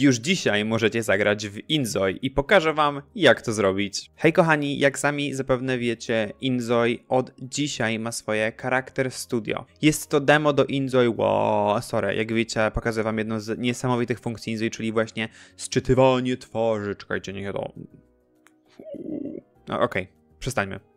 Już dzisiaj możecie zagrać w Inzoi i pokażę wam jak to zrobić. Hej kochani, jak sami zapewne wiecie, Inzoi od dzisiaj ma swoje Character Studio. Jest to demo do Inzoi, wow, sorry, jak wiecie pokażę wam jedną z niesamowitych funkcji Inzoi, czyli właśnie sczytywanie twarzy. Czekajcie, niech to... No, Okej, okay. przestańmy.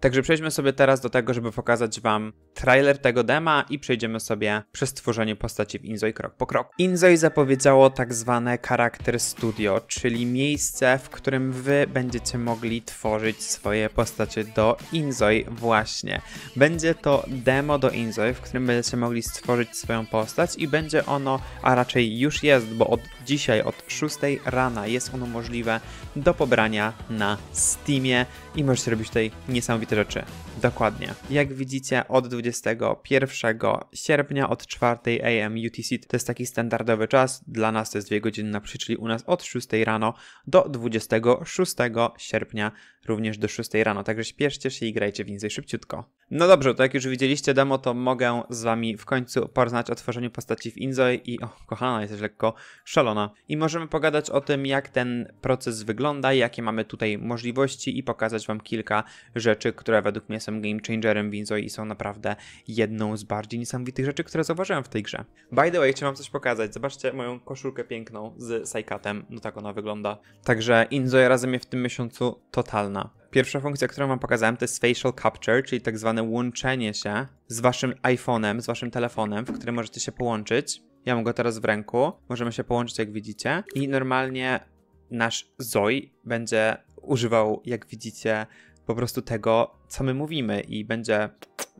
Także przejdźmy sobie teraz do tego, żeby pokazać Wam trailer tego dema i przejdziemy sobie przez tworzenie postaci w Inzoi krok po kroku. Inzoi zapowiedziało tak zwane Character Studio, czyli miejsce, w którym Wy będziecie mogli tworzyć swoje postacie do Inzoi właśnie. Będzie to demo do Inzoi, w którym będziecie mogli stworzyć swoją postać i będzie ono, a raczej już jest, bo od dzisiaj, od 6 rana jest ono możliwe do pobrania na Steamie i możecie robić tutaj niesamowite rzeczy. Dokładnie. Jak widzicie, od 21 sierpnia, od 4 AM UTC, to jest taki standardowy czas. Dla nas to jest 2 godziny na czyli u nas od 6 rano do 26 sierpnia, również do 6 rano. Także śpieszcie się i grajcie więcej szybciutko. No dobrze, to jak już widzieliście demo, to mogę z wami w końcu poznać o tworzeniu postaci w Inzoi i o, kochana, jesteś lekko szalona. I możemy pogadać o tym, jak ten proces wygląda, jakie mamy tutaj możliwości i pokazać wam kilka rzeczy, które według mnie są game changerem w Inzoi i są naprawdę jedną z bardziej niesamowitych rzeczy, które zauważyłem w tej grze. By the way, chciałem wam coś pokazać. Zobaczcie moją koszulkę piękną z Saikatem. No tak ona wygląda. Także Inzoi razem jest w tym miesiącu totalna. Pierwsza funkcja, którą wam pokazałem, to jest facial capture, czyli tak zwane łączenie się z waszym iPhone'em, z waszym telefonem, w którym możecie się połączyć. Ja mam go teraz w ręku. Możemy się połączyć, jak widzicie. I normalnie nasz Zoi będzie używał, jak widzicie, po prostu tego, co my mówimy i będzie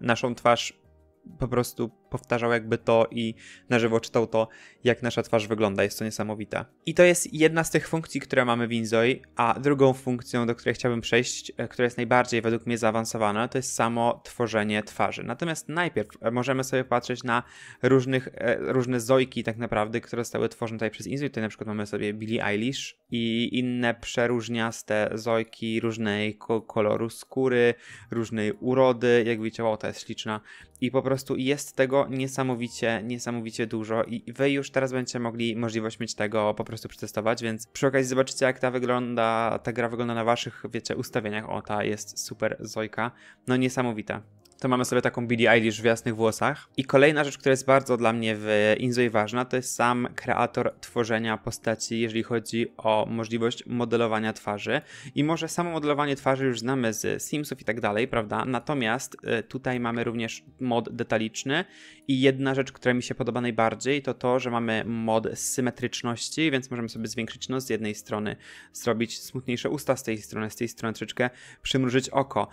naszą twarz po prostu powtarzał jakby to i na żywo czytał to, jak nasza twarz wygląda. Jest to niesamowite. I to jest jedna z tych funkcji, które mamy w Inzoi, a drugą funkcją, do której chciałbym przejść, e, która jest najbardziej według mnie zaawansowana, to jest samo tworzenie twarzy. Natomiast najpierw e, możemy sobie patrzeć na różnych, e, różne zojki tak naprawdę, które zostały tworzone tutaj przez Inzoi. Tutaj na przykład mamy sobie Billie Eilish i inne przeróżniaste zojki różnej koloru skóry, różnej urody. Jak widzicie, o, ta jest śliczna. I po prostu jest tego niesamowicie, niesamowicie dużo i wy już teraz będziecie mogli możliwość mieć tego po prostu przetestować, więc przy okazji zobaczycie jak ta wygląda, ta gra wygląda na waszych, wiecie, ustawieniach. O, ta jest super Zojka. No niesamowita to mamy sobie taką Billie Eilish w jasnych włosach. I kolejna rzecz, która jest bardzo dla mnie w Inzoi ważna, to jest sam kreator tworzenia postaci, jeżeli chodzi o możliwość modelowania twarzy. I może samo modelowanie twarzy już znamy z Simsów i tak dalej, prawda? Natomiast y, tutaj mamy również mod detaliczny i jedna rzecz, która mi się podoba najbardziej, to to, że mamy mod symetryczności, więc możemy sobie zwiększyć nos z jednej strony, zrobić smutniejsze usta z tej strony, z tej strony troszeczkę przymrużyć oko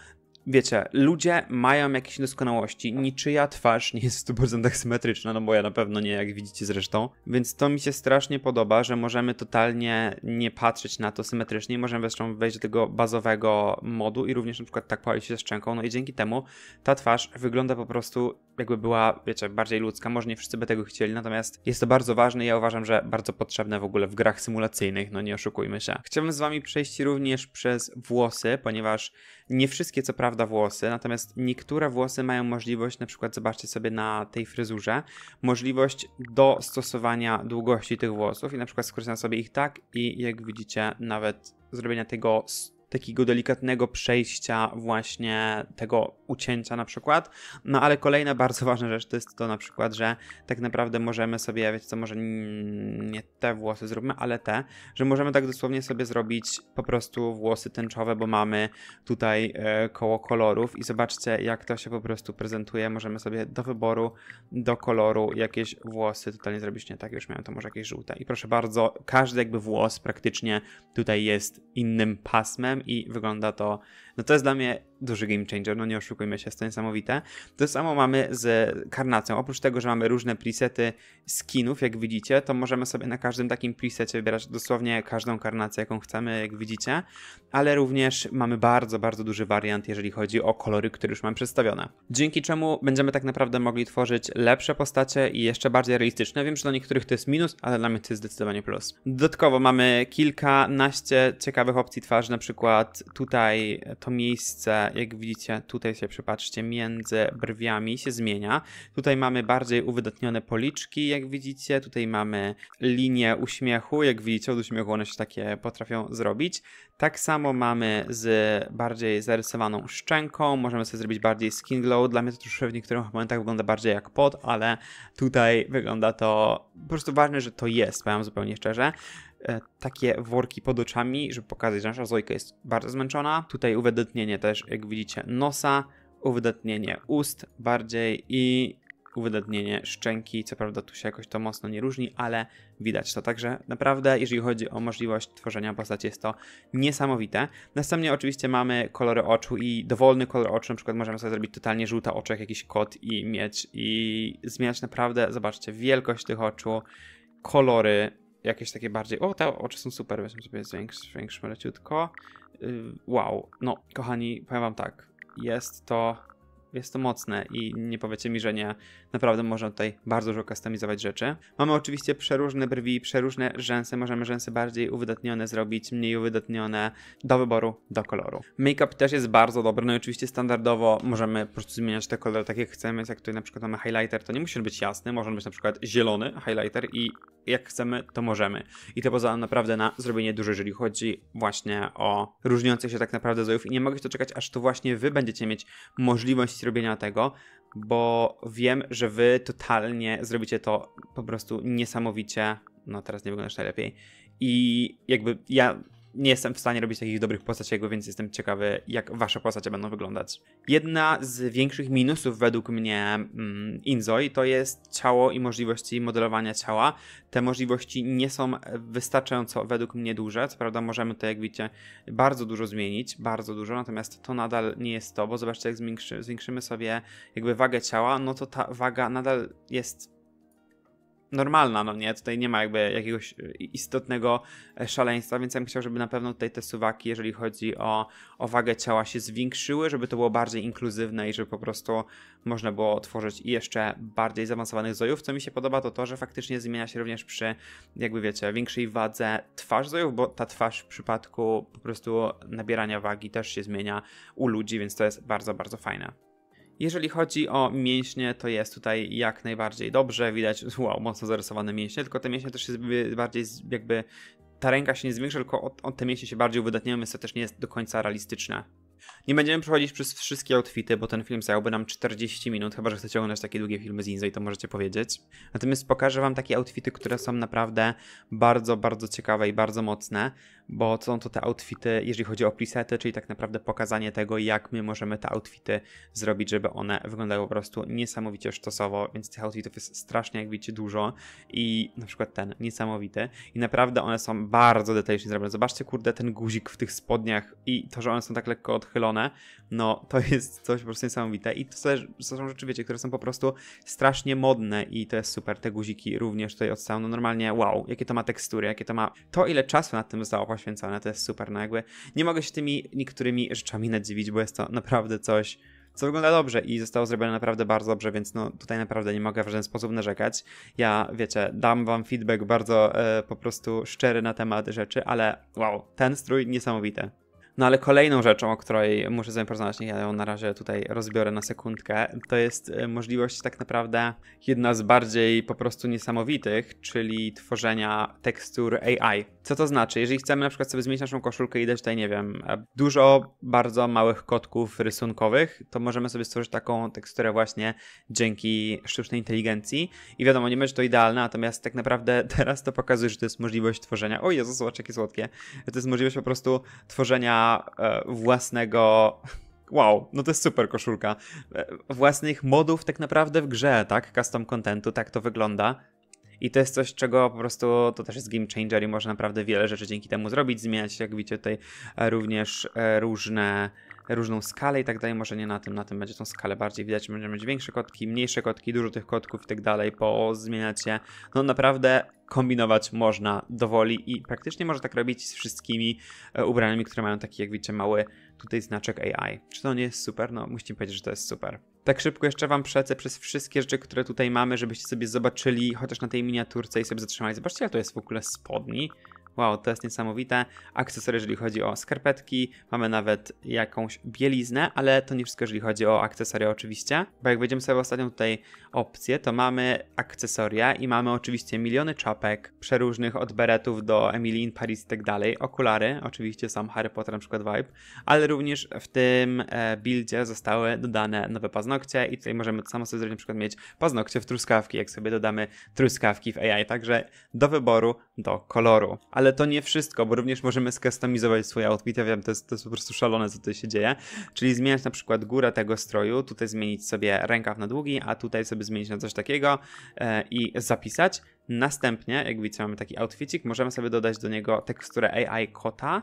wiecie, ludzie mają jakieś niedoskonałości. Niczyja twarz nie jest w 100% symetryczna, no bo ja na pewno nie, jak widzicie zresztą. Więc to mi się strasznie podoba, że możemy totalnie nie patrzeć na to symetrycznie. Możemy zresztą wejść do tego bazowego modu i również na przykład tak palić się szczęką. No i dzięki temu ta twarz wygląda po prostu jakby była, wiecie, bardziej ludzka. Może nie wszyscy by tego chcieli, natomiast jest to bardzo ważne i ja uważam, że bardzo potrzebne w ogóle w grach symulacyjnych, no nie oszukujmy się. Chciałbym z wami przejść również przez włosy, ponieważ nie wszystkie co prawda włosy, natomiast niektóre włosy mają możliwość, na przykład zobaczcie sobie na tej fryzurze, możliwość dostosowania długości tych włosów i na przykład skorzystam sobie ich tak i jak widzicie nawet zrobienia tego takiego delikatnego przejścia właśnie tego ucięcia na przykład. No ale kolejna bardzo ważna rzecz to jest to na przykład, że tak naprawdę możemy sobie, wiecie co, może nie te włosy zróbmy, ale te, że możemy tak dosłownie sobie zrobić po prostu włosy tęczowe, bo mamy tutaj e, koło kolorów i zobaczcie jak to się po prostu prezentuje. Możemy sobie do wyboru, do koloru jakieś włosy totalnie zrobić nie tak, już miałem to może jakieś żółte. I proszę bardzo, każdy jakby włos praktycznie tutaj jest innym pasmem i wygląda to, no to jest dla mnie duży game changer, no nie oszukujmy się, jest to niesamowite. To samo mamy z karnacją. Oprócz tego, że mamy różne presety skinów, jak widzicie, to możemy sobie na każdym takim presecie wybierać dosłownie każdą karnację, jaką chcemy, jak widzicie, ale również mamy bardzo, bardzo duży wariant, jeżeli chodzi o kolory, które już mamy przedstawione. Dzięki czemu będziemy tak naprawdę mogli tworzyć lepsze postacie i jeszcze bardziej realistyczne. Wiem, że dla niektórych to jest minus, ale dla mnie to jest zdecydowanie plus. Dodatkowo mamy kilkanaście ciekawych opcji twarzy, na przykład tutaj to miejsce, jak widzicie, tutaj się przypatrzcie, między brwiami się zmienia. Tutaj mamy bardziej uwydatnione policzki, jak widzicie. Tutaj mamy linię uśmiechu, jak widzicie, od uśmiechu one się takie potrafią zrobić. Tak samo mamy z bardziej zarysowaną szczęką, możemy sobie zrobić bardziej skin glow. Dla mnie to troszkę w niektórych momentach wygląda bardziej jak pot, ale tutaj wygląda to po prostu ważne, że to jest, powiem zupełnie szczerze. E, takie worki pod oczami, żeby pokazać, że nasza Zojka jest bardzo zmęczona. Tutaj uwydatnienie też, jak widzicie, nosa, uwydatnienie ust bardziej i uwydatnienie szczęki. Co prawda tu się jakoś to mocno nie różni, ale widać to. Także naprawdę, jeżeli chodzi o możliwość tworzenia postaci, jest to niesamowite. Następnie oczywiście mamy kolory oczu i dowolny kolor oczu, na przykład możemy sobie zrobić totalnie żółte oczy, jak jakiś kot i mieć i zmieniać naprawdę, zobaczcie, wielkość tych oczu, kolory, jakieś takie bardziej, o te oczy są super, weźmy sobie zwiększmy leciutko. Yy, wow, no kochani, powiem wam tak, jest to jest to mocne i nie powiecie mi, że nie. Naprawdę można tutaj bardzo dużo kustomizować rzeczy. Mamy oczywiście przeróżne brwi, przeróżne rzęsy. Możemy rzęsy bardziej uwydatnione zrobić, mniej uwydatnione, do wyboru, do koloru. Make-up też jest bardzo dobry, no i oczywiście standardowo możemy po prostu zmieniać te kolory tak jak chcemy, jak tutaj na przykład mamy highlighter, to nie musi być jasny, może być na przykład zielony highlighter i jak chcemy, to możemy. I to pozwala naprawdę na zrobienie dużo, jeżeli chodzi właśnie o różniących się tak naprawdę zojów i nie mogę się doczekać, aż to właśnie wy będziecie mieć możliwość robienia tego, bo wiem, że wy totalnie zrobicie to po prostu niesamowicie. No teraz nie wyglądasz najlepiej. I jakby ja nie jestem w stanie robić takich dobrych postaci, więc jestem ciekawy, jak wasze postacie będą wyglądać. Jedna z większych minusów według mnie mm, Inzoi to jest ciało i możliwości modelowania ciała. Te możliwości nie są wystarczająco według mnie duże. Co prawda możemy to, jak widzicie, bardzo dużo zmienić, bardzo dużo, natomiast to nadal nie jest to, bo zobaczcie, jak zwiększymy sobie jakby wagę ciała, no to ta waga nadal jest normalna, no nie? Tutaj nie ma jakby jakiegoś e, istotnego e, szaleństwa, więc ja bym chciał, żeby na pewno tutaj te suwaki, jeżeli chodzi o, o wagę ciała, się zwiększyły, żeby to było bardziej inkluzywne i żeby po prostu można było tworzyć jeszcze bardziej zaawansowanych zojów. Co mi się podoba, to to, że faktycznie zmienia się również przy, jakby wiecie, większej wadze twarz zojów, bo ta twarz w przypadku po prostu nabierania wagi też się zmienia u ludzi, więc to jest bardzo, bardzo fajne. Jeżeli chodzi o mięśnie, to jest tutaj jak najbardziej dobrze. Widać, wow, mocno zarysowane mięśnie, tylko te mięśnie też się bardziej jakby ta ręka się nie zwiększa, tylko te mięśnie się bardziej uwydatniają, więc to też nie jest do końca realistyczne. Nie będziemy przechodzić przez wszystkie outfity, bo ten film zająłby nam 40 minut, chyba że chcecie oglądać takie długie filmy z Inzo i to możecie powiedzieć. Natomiast pokażę wam takie outfity, które są naprawdę bardzo, bardzo ciekawe i bardzo mocne, bo są to te outfity, jeżeli chodzi o presety, czyli tak naprawdę pokazanie tego, jak my możemy te outfity zrobić, żeby one wyglądały po prostu niesamowicie sztosowo, więc tych outfitów jest strasznie, jak widzicie, dużo i na przykład ten, niesamowity. I naprawdę one są bardzo detalicznie zrobione. Zobaczcie, kurde, ten guzik w tych spodniach i to, że one są tak lekko odchylone, no to jest coś po prostu niesamowite. I to, to są rzeczy, wiecie, które są po prostu strasznie modne i to jest super, te guziki również tutaj odstają, no normalnie wow, jakie to ma tekstury, jakie to ma, to ile czasu nad tym zostało poświęcone, to jest super, no jakby nie mogę się tymi niektórymi rzeczami nadziwić, bo jest to naprawdę coś, co wygląda dobrze i zostało zrobione naprawdę bardzo dobrze, więc no tutaj naprawdę nie mogę w żaden sposób narzekać. Ja, wiecie, dam wam feedback bardzo e, po prostu szczery na temat rzeczy, ale wow, ten strój niesamowity. No ale kolejną rzeczą, o której muszę z wami ja ją na razie tutaj rozbiorę na sekundkę, to jest e, możliwość tak naprawdę jedna z bardziej po prostu niesamowitych, czyli tworzenia tekstur AI. Co to znaczy? Jeżeli chcemy na przykład sobie zmienić naszą koszulkę i dać tutaj, nie wiem, e, dużo bardzo małych kotków rysunkowych, to możemy sobie stworzyć taką teksturę właśnie dzięki sztucznej inteligencji. I wiadomo, nie będzie to idealne, natomiast tak naprawdę teraz to pokazuje, że to jest możliwość tworzenia. O Jezu, zobacz jakie słodkie. To jest możliwość po prostu tworzenia E, własnego. Wow, no to jest super koszulka. E, własnych modów tak naprawdę w grze, tak? Custom contentu, tak to wygląda. I to jest coś, czego po prostu to też jest game changer i można naprawdę wiele rzeczy dzięki temu zrobić, zmieniać, jak widzicie tutaj e, również różne różną skalę i tak dalej. Może nie na tym, na tym będzie tą skalę bardziej widać. Będziemy mieć większe kotki, mniejsze kotki, dużo tych kotków i tak dalej, pozmieniać się. No naprawdę kombinować można dowoli i praktycznie można tak robić z wszystkimi e, ubraniami, które mają taki, jak widzicie, mały tutaj znaczek AI. Czy to nie jest super? No, musicie powiedzieć, że to jest super. Tak szybko jeszcze wam przelecę przez wszystkie rzeczy, które tutaj mamy, żebyście sobie zobaczyli, chociaż na tej miniaturce i sobie zatrzymali. Zobaczcie, jak to jest w ogóle spodni. Wow, to jest niesamowite. Akcesory, jeżeli chodzi o skarpetki, mamy nawet jakąś bieliznę, ale to nie wszystko, jeżeli chodzi o akcesoria oczywiście, bo jak wejdziemy sobie w ostatnią tutaj opcję, to mamy akcesoria i mamy oczywiście miliony czapek, przeróżnych od beretów do Emily in Paris i tak dalej, okulary, oczywiście sam Harry Potter na przykład vibe, ale również w tym e, buildzie zostały dodane nowe paznokcie i tutaj możemy to samo sobie zrobić, na przykład mieć paznokcie w truskawki, jak sobie dodamy truskawki w AI, także do wyboru, do koloru. Ale to nie wszystko, bo również możemy skustomizować swój outfit, ja wiem, to jest, to jest po prostu szalone, co tutaj się dzieje, czyli zmieniać na przykład górę tego stroju, tutaj zmienić sobie rękaw na długi, a tutaj sobie zmienić na coś takiego e, i zapisać. Następnie, jak widzicie, mamy taki outfitik, możemy sobie dodać do niego teksturę AI kota,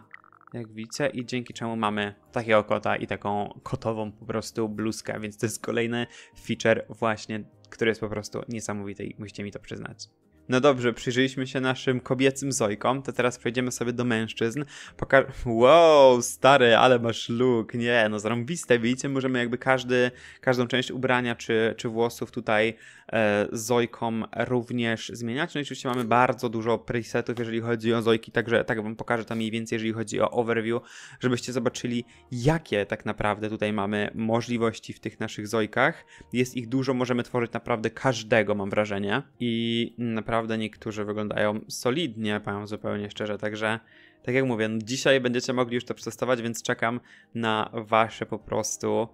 jak widzicie, i dzięki czemu mamy takiego kota i taką kotową po prostu bluzkę, więc to jest kolejny feature właśnie, który jest po prostu niesamowity i musicie mi to przyznać. No dobrze, przyjrzeliśmy się naszym kobiecym zojkom, to teraz przejdziemy sobie do mężczyzn. Poka wow, stary, ale masz look, nie, no zarąbiste, widzicie, możemy jakby każdy, każdą część ubrania czy, czy włosów tutaj e, zojkom również zmieniać. No i oczywiście mamy bardzo dużo presetów, jeżeli chodzi o zojki, także tak wam pokażę to mniej więcej, jeżeli chodzi o overview, żebyście zobaczyli, jakie tak naprawdę tutaj mamy możliwości w tych naszych zojkach. Jest ich dużo, możemy tworzyć naprawdę każdego, mam wrażenie. I naprawdę naprawdę niektórzy wyglądają solidnie, powiem zupełnie szczerze, także tak jak mówię, no dzisiaj będziecie mogli już to przetestować, więc czekam na wasze po prostu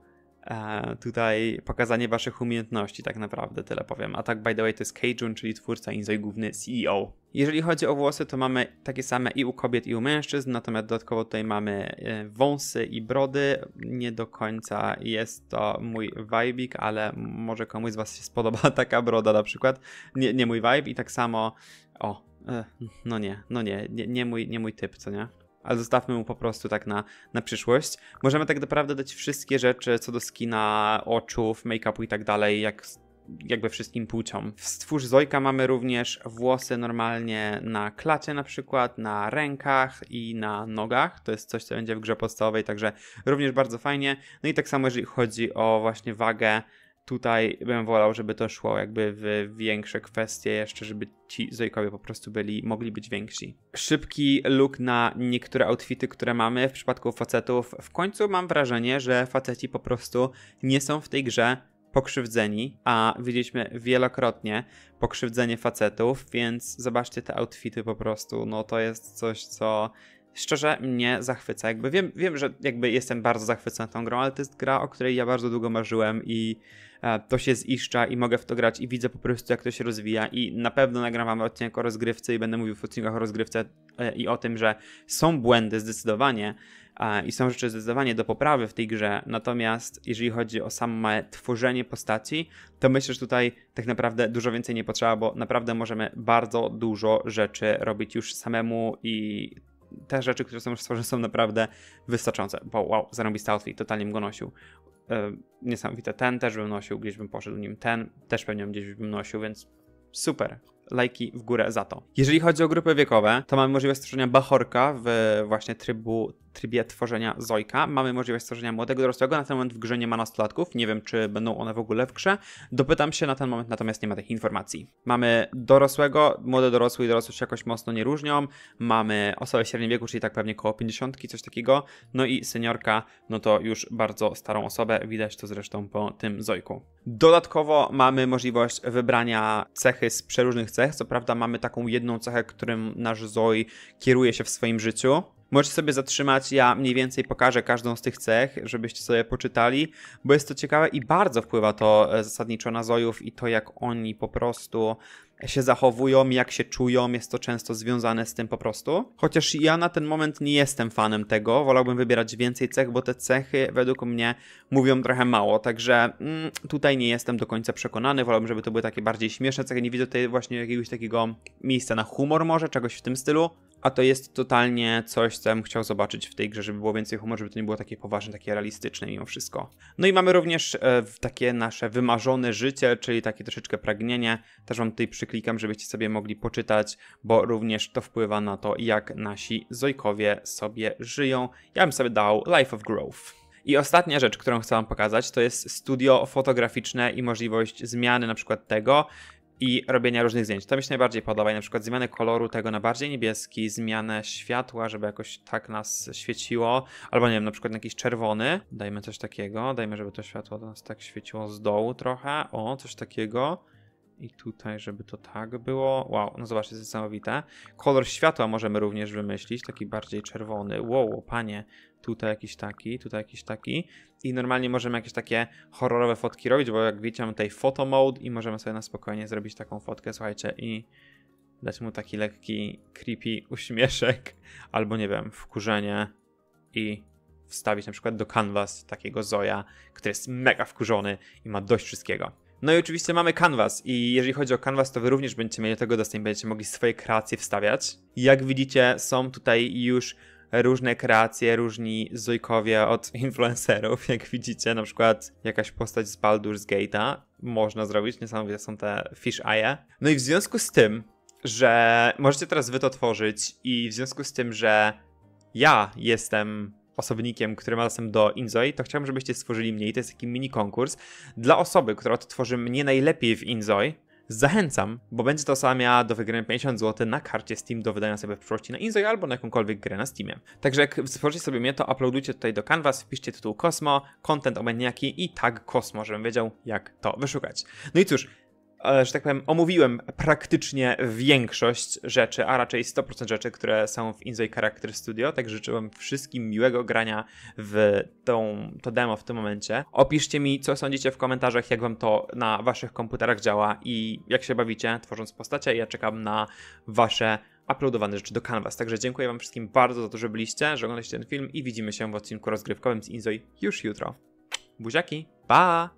e, tutaj pokazanie waszych umiejętności, tak naprawdę, tyle powiem. A tak, by the way, to jest Keijun, czyli twórca Inzoi, główny CEO. Jeżeli chodzi o włosy, to mamy takie same i u kobiet, i u mężczyzn, natomiast dodatkowo tutaj mamy e, wąsy i brody. Nie do końca jest to mój vibik, ale może komuś z was się spodoba taka broda na przykład. Nie, nie mój vibe i tak samo, o, e, no nie, no nie, nie, nie, mój, nie mój typ, co nie? ale zostawmy mu po prostu tak na, na przyszłość. Możemy tak naprawdę dać wszystkie rzeczy co do skina, oczów, make-upu i tak dalej, jak jakby wszystkim płciom. W Stwórz Zojka mamy również włosy normalnie na klacie na przykład, na rękach i na nogach. To jest coś, co będzie w grze podstawowej, także również bardzo fajnie. No i tak samo jeżeli chodzi o właśnie wagę, tutaj bym wolał, żeby to szło jakby w większe kwestie jeszcze, żeby ci Zojkowie po prostu byli, mogli być więksi. Szybki look na niektóre outfity, które mamy w przypadku facetów. W końcu mam wrażenie, że faceci po prostu nie są w tej grze pokrzywdzeni, a widzieliśmy wielokrotnie pokrzywdzenie facetów, więc zobaczcie te outfity po prostu, no to jest coś, co szczerze mnie zachwyca. Jakby wiem, wiem, że jakby jestem bardzo zachwycony tą grą, ale to jest gra, o której ja bardzo długo marzyłem i e, to się ziszcza i mogę w to grać i widzę po prostu jak to się rozwija i na pewno nagrywamy odcinek o rozgrywce i będę mówił w odcinkach o rozgrywce e, i o tym, że są błędy zdecydowanie, i są rzeczy zdecydowanie do poprawy w tej grze. Natomiast jeżeli chodzi o same tworzenie postaci, to myślę, że tutaj tak naprawdę dużo więcej nie potrzeba, bo naprawdę możemy bardzo dużo rzeczy robić już samemu i te rzeczy, które są już stworzone, są naprawdę wystarczające. Bo wow, zarąbisty outfit, totalnie bym go nosił. Yy, niesamowite. Ten też bym nosił, gdzieś bym poszedł nim. Ten też pewnie gdzieś bym nosił, więc super lajki w górę za to. Jeżeli chodzi o grupy wiekowe, to mamy możliwość stworzenia Bachorka w właśnie trybu trybie tworzenia Zojka. Mamy możliwość stworzenia młodego dorosłego. Na ten moment w grze nie ma nastolatków. Nie wiem, czy będą one w ogóle w grze. Dopytam się na ten moment, natomiast nie ma takich informacji. Mamy dorosłego, młode dorosły i dorosły się jakoś mocno nie różnią. Mamy osobę w średnim wieku, czyli tak pewnie koło 50, coś takiego. No i seniorka, no to już bardzo starą osobę. Widać to zresztą po tym Zojku. Dodatkowo mamy możliwość wybrania cechy z przeróżnych cech. Co prawda mamy taką jedną cechę, którym nasz Zoj kieruje się w swoim życiu. Możecie sobie zatrzymać, ja mniej więcej pokażę każdą z tych cech, żebyście sobie poczytali, bo jest to ciekawe i bardzo wpływa to e, zasadniczo na Zojów i to, jak oni po prostu się zachowują, jak się czują, jest to często związane z tym po prostu. Chociaż ja na ten moment nie jestem fanem tego, wolałbym wybierać więcej cech, bo te cechy według mnie mówią trochę mało, także mm, tutaj nie jestem do końca przekonany, wolałbym, żeby to były takie bardziej śmieszne cechy, nie widzę tutaj właśnie jakiegoś takiego miejsca na humor może, czegoś w tym stylu, a to jest totalnie coś, co bym chciał zobaczyć w tej grze, żeby było więcej humoru, żeby to nie było takie poważne, takie realistyczne mimo wszystko. No i mamy również e, takie nasze wymarzone życie, czyli takie troszeczkę pragnienie. Też wam tutaj przyklikam, żebyście sobie mogli poczytać, bo również to wpływa na to, jak nasi Zojkowie sobie żyją. Ja bym sobie dał Life of Growth. I ostatnia rzecz, którą chcę wam pokazać, to jest studio fotograficzne i możliwość zmiany na przykład tego, i robienia różnych zdjęć. To mi się najbardziej podoba. I na przykład zmianę koloru tego na bardziej niebieski, zmianę światła, żeby jakoś tak nas świeciło, albo nie wiem, na przykład na jakiś czerwony. Dajmy coś takiego, dajmy, żeby to światło nas tak świeciło z dołu trochę. O, coś takiego. I tutaj, żeby to tak było. Wow, no zobaczcie, jest niesamowite. Kolor światła możemy również wymyślić, taki bardziej czerwony. Wow, panie, tutaj jakiś taki, tutaj jakiś taki. I normalnie możemy jakieś takie horrorowe fotki robić, bo jak widzicie, mamy tutaj photo mode i możemy sobie na spokojnie zrobić taką fotkę, słuchajcie, i dać mu taki lekki, creepy uśmieszek, albo nie wiem, wkurzenie i wstawić na przykład do canvas takiego Zoja, który jest mega wkurzony i ma dość wszystkiego. No i oczywiście mamy Canvas i jeżeli chodzi o Canvas, to wy również będziecie mieli do tego dostęp, będziecie mogli swoje kreacje wstawiać. Jak widzicie, są tutaj już różne kreacje, różni Zojkowie od influencerów, jak widzicie, na przykład jakaś postać z Baldur's Gate'a można zrobić, niesamowite są te fish eye. No i w związku z tym, że możecie teraz wy to tworzyć i w związku z tym, że ja jestem osobnikiem, który ma dostęp do Inzoi, to chciałbym, żebyście stworzyli mnie i to jest taki mini konkurs dla osoby, która odtworzy mnie najlepiej w Inzoi. Zachęcam, bo będzie to osoba miała do wygrania 50 zł na karcie Steam do wydania sobie w przyszłości na Inzoi albo na jakąkolwiek grę na Steamie. Także jak stworzycie sobie mnie, to uploadujcie tutaj do Canvas, wpiszcie tytuł Kosmo, content obędniaki i tag Kosmo, żebym wiedział jak to wyszukać. No i cóż, że tak powiem, omówiłem praktycznie większość rzeczy, a raczej 100% rzeczy, które są w Inzoi Character Studio, tak życzę wam wszystkim miłego grania w tą, to demo w tym momencie. Opiszcie mi, co sądzicie w komentarzach, jak wam to na waszych komputerach działa i jak się bawicie tworząc postacie. Ja czekam na wasze uploadowane rzeczy do Canvas. Także dziękuję wam wszystkim bardzo za to, że byliście, że oglądaliście ten film i widzimy się w odcinku rozgrywkowym z Inzoi już jutro. Buziaki, pa!